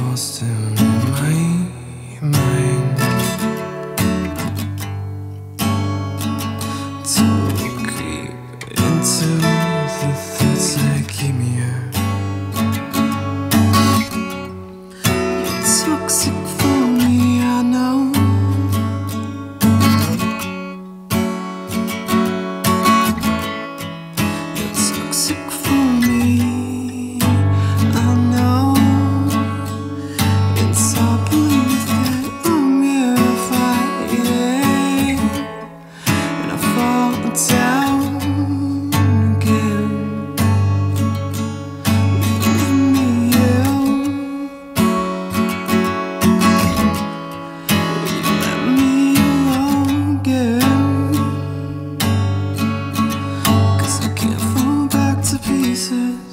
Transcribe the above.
all in my mind. To creep into the thoughts that keep me up. You're toxic. 思